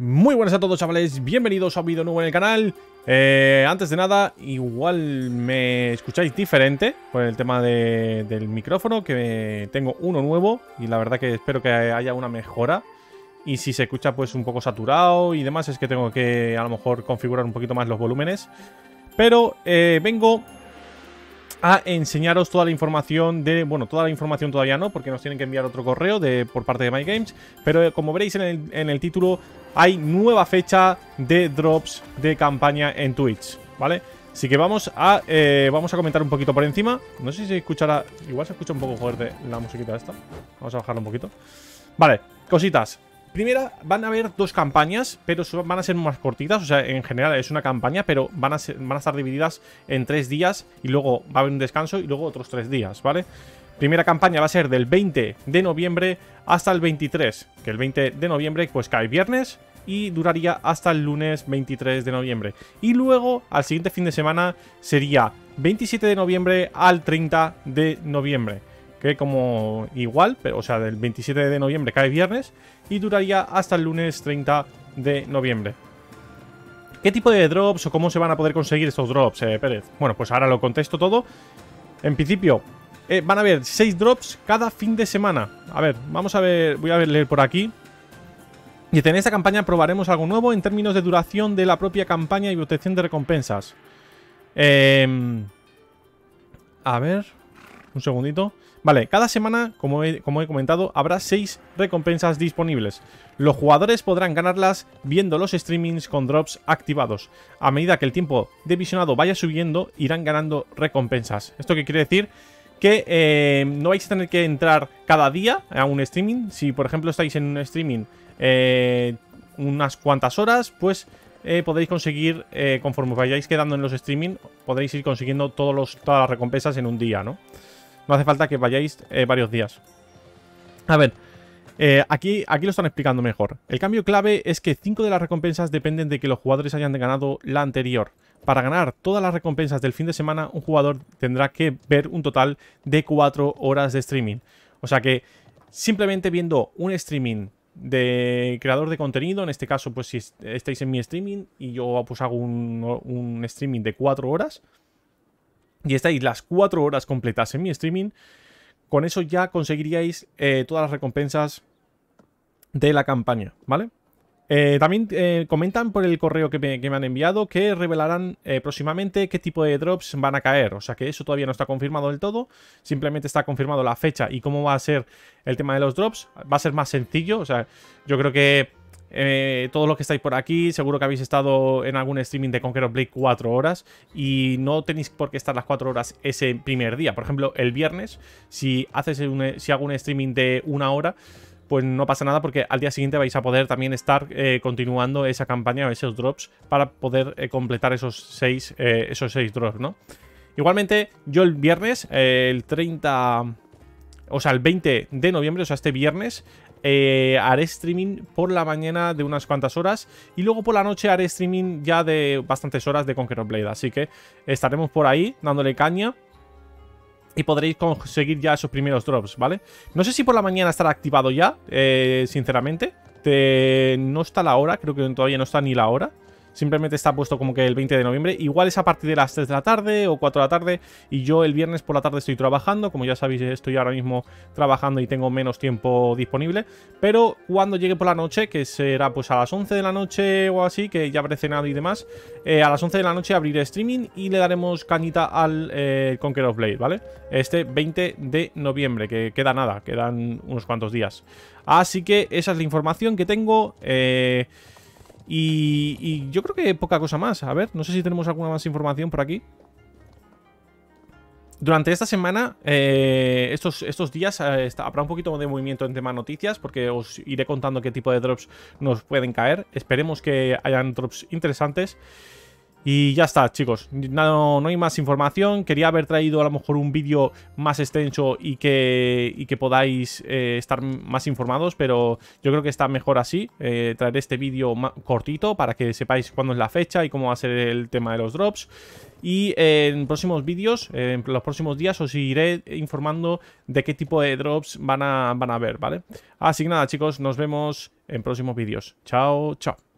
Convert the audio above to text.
Muy buenas a todos chavales, bienvenidos a un vídeo nuevo en el canal. Eh, Antes de nada, igual me escucháis diferente Por el tema del micrófono Que tengo uno nuevo Y la verdad que espero que haya una mejora. Y si se escucha pues un poco saturado y demás Es que tengo que a lo mejor configurar un poquito más los volúmenes. Pero eh, vengo a enseñaros toda la información de... Bueno, toda la información todavía no, porque nos tienen que enviar otro correo de, por parte de MyGames. Pero eh, como veréis en el, en el título, hay nueva fecha de drops de campaña en Twitch, ¿vale? Así que vamos a, eh, vamos a comentar un poquito por encima. No sé si se escuchará... Igual se escucha un poco fuerte la musiquita esta. Vamos a bajarla un poquito. Vale, cositas. Primera, van a haber dos campañas, pero van a ser más cortitas. O sea, en general es una campaña, pero van a, estar divididas en tres días y luego va a haber un descanso y luego otros tres días, ¿vale? Primera campaña va a ser del 20 de noviembre hasta el 23, que el 20 de noviembre pues cae viernes y duraría hasta el lunes 23 de noviembre. Y luego, al siguiente fin de semana, sería 27 de noviembre al 30 de noviembre que como igual, pero, o sea, del 27 de noviembre cae viernes y duraría hasta el lunes 30 de noviembre. ¿Qué tipo de drops o cómo se van a poder conseguir estos drops, eh, Pérez? Bueno, pues ahora lo contesto todo. En principio, eh, van a haber 6 drops cada fin de semana. A ver, vamos a ver, voy a ver, leer por aquí. Y en esta campaña probaremos algo nuevo en términos de duración de la propia campaña y obtención de recompensas. Eh, a ver, un segundito. Vale, cada semana, como he, comentado, habrá 6 recompensas disponibles. Los jugadores podrán ganarlas viendo los streamings con drops activados. A medida que el tiempo de visionado vaya subiendo, irán ganando recompensas. ¿Esto qué quiere decir? Que eh, no vais a tener que entrar cada día a un streaming. Si, por ejemplo, estáis en un streaming eh, unas cuantas horas, pues eh, podréis conseguir, conforme vayáis quedando en los streaming, podréis ir consiguiendo todas las recompensas en un día, ¿no? No hace falta que vayáis eh, varios días. A ver, eh, aquí, aquí lo están explicando mejor. El cambio clave es que 5 de las recompensas dependen de que los jugadores hayan ganado la anterior. Para ganar todas las recompensas del fin de semana, un jugador tendrá que ver un total de 4 horas de streaming. O sea que simplemente viendo un streaming de creador de contenido, en este caso pues si estáis en mi streaming y yo pues hago un, un streaming de 4 horas, y estáis las 4 horas completas en mi streaming, con eso ya conseguiríais eh, todas las recompensas de la campaña, ¿vale? Eh, también eh, comentan por el correo que me, han enviado que revelarán próximamente qué tipo de drops van a caer. O sea que eso todavía no está confirmado del todo. Simplemente está confirmado la fecha y cómo va a ser el tema de los drops. Va a ser más sencillo. O sea, yo creo que eh, todos los que estáis por aquí, seguro que habéis estado en algún streaming de Conquer of Blade 4 horas y no tenéis por qué estar las 4 horas ese primer día. Por ejemplo, el viernes, si, haces si hago un streaming de una hora, pues no pasa nada porque al día siguiente vais a poder también estar eh, continuando esa campaña o esos drops para poder eh, completar esos 6 esos seis drops, ¿no? Igualmente, yo el viernes, el 30... O sea, el 20 de noviembre, o sea, este viernes, eh, haré streaming por la mañana de unas cuantas horas y luego por la noche haré streaming ya de bastantes horas de Conqueror Blade. Así que estaremos por ahí dándole caña y podréis conseguir ya esos primeros drops, ¿vale? No sé si por la mañana estará activado ya, eh, sinceramente. no está la hora, creo que todavía no está ni la hora. Simplemente está puesto como que el 20 de noviembre. Igual es a partir de las 3 de la tarde o 4 de la tarde. Y yo el viernes por la tarde estoy trabajando. Como ya sabéis, estoy ahora mismo trabajando y tengo menos tiempo disponible. Pero cuando llegue por la noche, que será pues a las 11 de la noche o así, que ya habré cenado y demás. Eh, a las 11 de la noche abriré streaming y le daremos cañita al eh, Conquer of Blade, ¿vale? Este 20 de noviembre, que queda nada, quedan unos cuantos días. Así que esa es la información que tengo. Eh... Y, yo creo que poca cosa más. A ver, no sé si tenemos alguna más información por aquí. Durante esta semana, eh, estos, estos días, eh, habrá un poquito de movimiento en tema noticias, porque os iré contando qué tipo de drops nos pueden caer. Esperemos que hayan drops interesantes. Y ya está, chicos. No, no, hay más información. Quería haber traído a lo mejor un vídeo más extenso y que, y que podáis eh, estar más informados, pero yo creo que está mejor así. Eh, este vídeo cortito para que sepáis cuándo es la fecha y cómo va a ser el tema de los drops. Y en próximos vídeos, en los próximos días, os iré informando de qué tipo de drops van a, van a ver, ¿vale? Así que nada, chicos, nos vemos en próximos vídeos. Chao, chao.